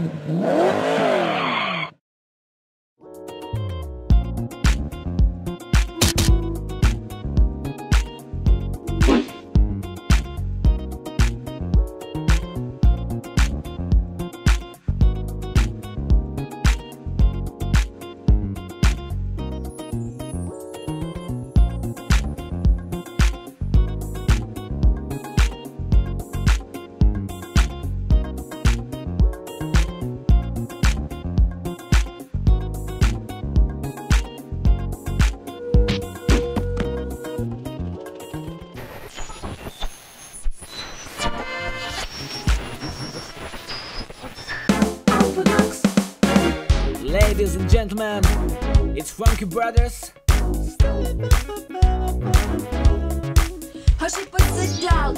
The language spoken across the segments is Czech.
Mm-hmm. Ladies and gentlemen, it's Funky Brothers. Hoši, pojď se dál,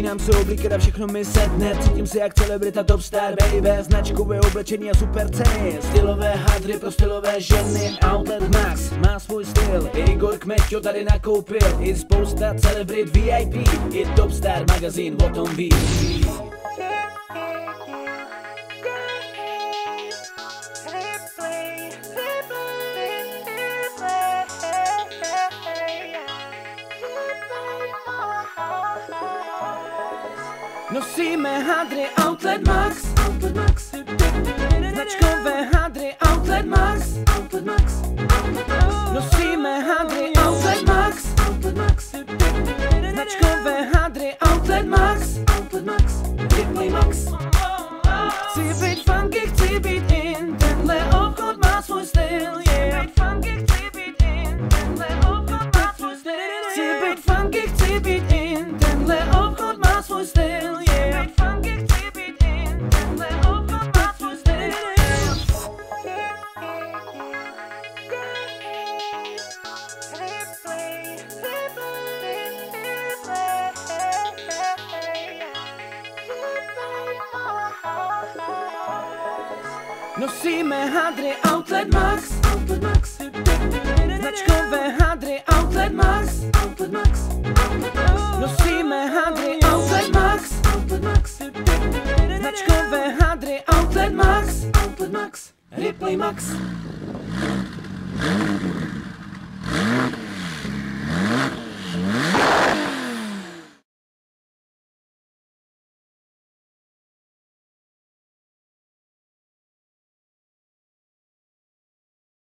Začínám se oblíkat a všechno mi sedne. Cítím se jak celebrita top star baby. Značkové oblečení a super ceny. Stylové hadry pro stylové ženy. Outlet Max má svůj styl. Igor Kmeťo tady nakoupil. I spousta celebrit VIP I top star magazín o tom ví Nosíme hadry Outlet Max. Outlet Max Značkové hadry Outlet Max. Outlet Max Nosíme hadry Outlet Max. Outlet Max Značkové hadry Outlet Max. Outlet Max Max Chci být funky, chci Nosíme hadry Outlet Max, Outlet Max. Značkové hadry Outlet Max, Outlet Max. Nosíme hadry Outlet Max, Outlet Max. Značkové hadry Outlet Max, Outlet Max. Replay Max.